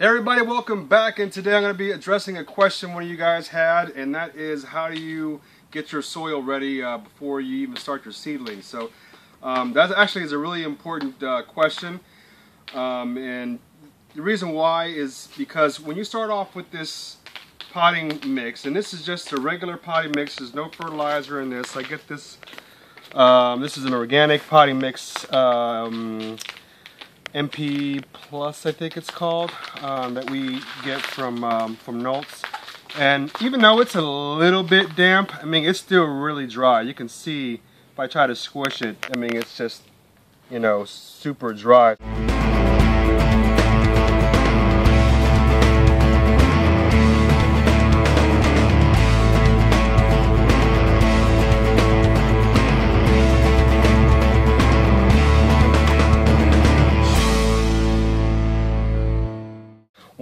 Hey everybody, welcome back and today I'm going to be addressing a question one of you guys had and that is how do you get your soil ready uh, before you even start your seedlings. So um, that actually is a really important uh, question um, and the reason why is because when you start off with this potting mix and this is just a regular potting mix, there's no fertilizer in this. I get this, um, this is an organic potting mix um, MP Plus, I think it's called, um, that we get from um, from Nolts. And even though it's a little bit damp, I mean, it's still really dry. You can see if I try to squish it, I mean, it's just, you know, super dry.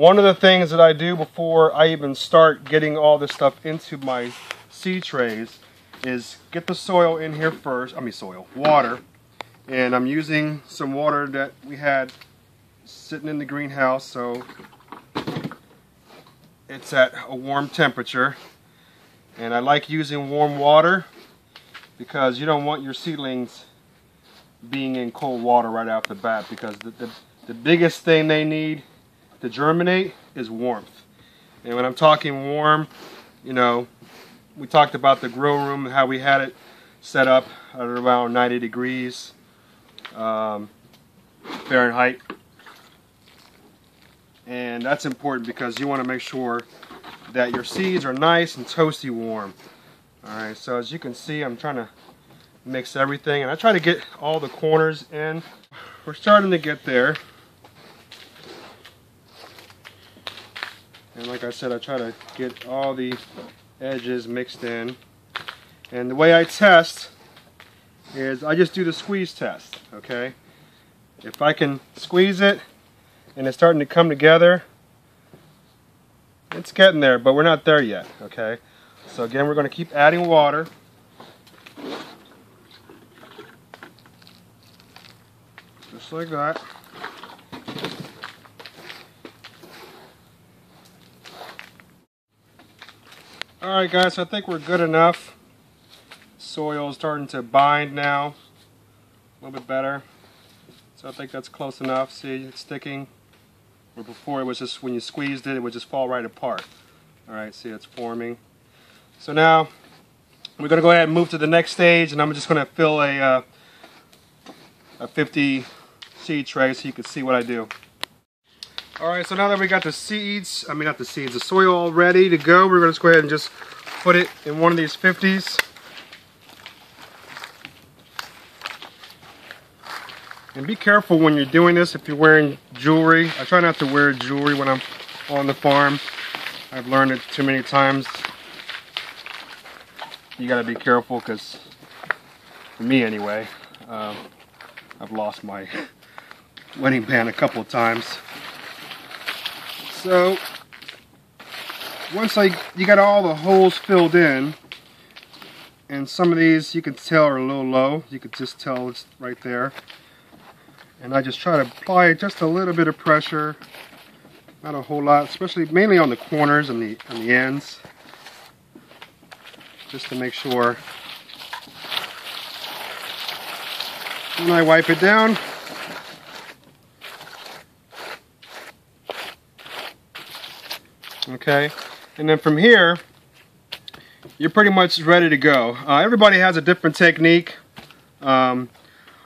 One of the things that I do before I even start getting all this stuff into my seed trays is get the soil in here first, I mean soil, water. And I'm using some water that we had sitting in the greenhouse so it's at a warm temperature. And I like using warm water because you don't want your seedlings being in cold water right off the bat because the, the, the biggest thing they need to germinate is warmth. And when I'm talking warm, you know, we talked about the grow room, how we had it set up at around 90 degrees um, Fahrenheit. And that's important because you want to make sure that your seeds are nice and toasty warm. Alright, so as you can see, I'm trying to mix everything. And I try to get all the corners in. We're starting to get there. And like I said, I try to get all the edges mixed in. And the way I test is I just do the squeeze test, okay? If I can squeeze it and it's starting to come together, it's getting there, but we're not there yet, okay? So again, we're going to keep adding water. Just like that. Alright guys, I think we're good enough. Soil is starting to bind now. A little bit better. So I think that's close enough. See, it's sticking. Where before it was just, when you squeezed it, it would just fall right apart. Alright, see it's forming. So now, we're going to go ahead and move to the next stage, and I'm just going to fill a, uh, a 50 seed tray so you can see what I do. Alright, so now that we got the seeds, I mean not the seeds, the soil all ready to go, we're going to go ahead and just put it in one of these 50s. And be careful when you're doing this if you're wearing jewelry. I try not to wear jewelry when I'm on the farm. I've learned it too many times. You gotta be careful because, for me anyway, uh, I've lost my wedding band a couple of times. So once I you got all the holes filled in, and some of these you can tell are a little low. You can just tell it's right there. And I just try to apply just a little bit of pressure, not a whole lot, especially mainly on the corners and the on the ends, just to make sure. And I wipe it down. Okay? And then from here you're pretty much ready to go. Uh, everybody has a different technique. Um,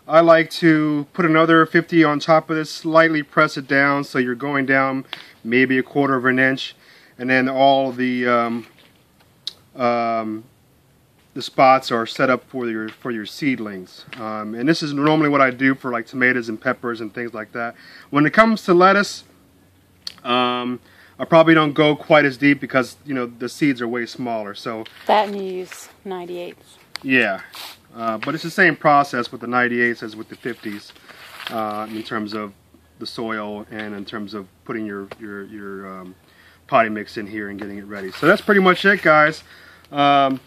I like to put another 50 on top of this slightly press it down so you're going down maybe a quarter of an inch. And then all the um, um, the spots are set up for your for your seedlings. Um, and this is normally what I do for like tomatoes and peppers and things like that. When it comes to lettuce um, I probably don't go quite as deep because you know the seeds are way smaller. So that and you use 98s. Yeah, uh, but it's the same process with the 98s as with the 50s uh, in terms of the soil and in terms of putting your your your um, potting mix in here and getting it ready. So that's pretty much it, guys. Um,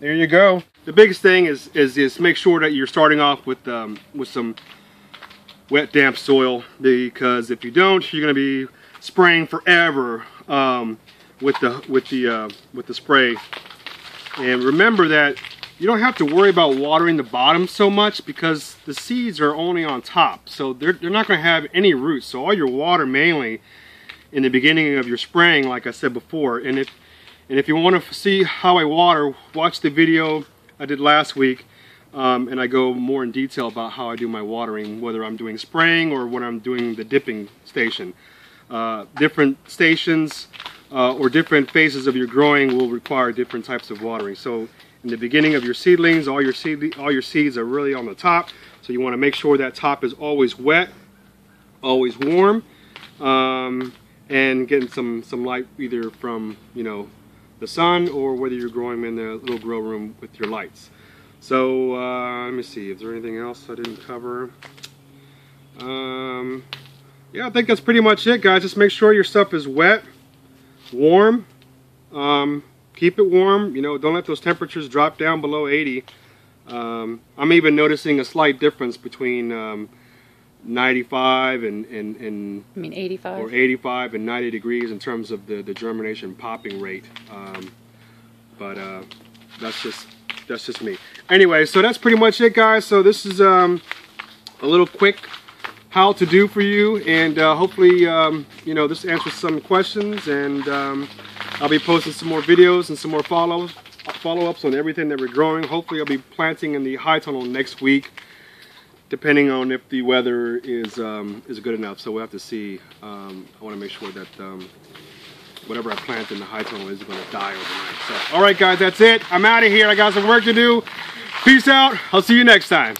there you go. The biggest thing is is is make sure that you're starting off with um, with some wet damp soil because if you don't, you're going to be spraying forever um, with the with the uh, with the spray. And remember that you don't have to worry about watering the bottom so much because the seeds are only on top, so they're they're not going to have any roots. So all your water mainly in the beginning of your spraying, like I said before. And if and if you want to see how I water, watch the video I did last week. Um, and I go more in detail about how I do my watering, whether I'm doing spraying or when I'm doing the dipping station. Uh, different stations uh, or different phases of your growing will require different types of watering. So in the beginning of your seedlings, all your seed, all your seeds are really on the top. So you want to make sure that top is always wet, always warm, um, and getting some some light either from you know the sun or whether you're growing in the little grow room with your lights. So uh, let me see, is there anything else I didn't cover? Um, yeah, I think that's pretty much it, guys. Just make sure your stuff is wet, warm. Um, keep it warm. You know, don't let those temperatures drop down below 80. Um, I'm even noticing a slight difference between um, 95 and, and, and I mean 85. or 85 and 90 degrees in terms of the, the germination popping rate. Um, but uh, that's just that's just me. Anyway, so that's pretty much it, guys. So this is um, a little quick how to do for you, and uh, hopefully um, you know this answers some questions. And um, I'll be posting some more videos and some more follow follow-ups on everything that we're growing. Hopefully, I'll be planting in the high tunnel next week depending on if the weather is um, is good enough. So we'll have to see. Um, I want to make sure that um, whatever I plant in the high tunnel is going to die overnight. So, all right, guys, that's it. I'm out of here. I got some work to do. Peace out. I'll see you next time.